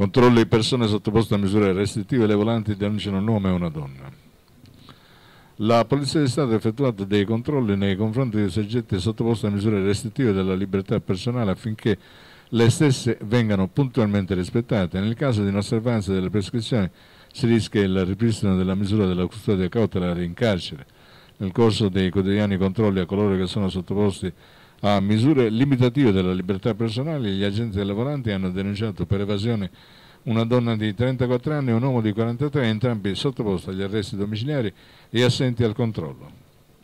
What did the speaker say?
Controllo di persone sottoposte a misure restrittive, le volanti denunciano un uomo e una donna. La Polizia di Stato ha effettuato dei controlli nei confronti dei soggetti sottoposti a misure restrittive della libertà personale affinché le stesse vengano puntualmente rispettate. Nel caso di inosservanza delle prescrizioni si rischia il ripristino della misura della custodia cautelare in carcere. Nel corso dei quotidiani controlli a coloro che sono sottoposti a misure limitative della libertà personale, gli agenti lavoranti hanno denunciato per evasione una donna di 34 anni e un uomo di 43, entrambi sottoposti agli arresti domiciliari e assenti al controllo.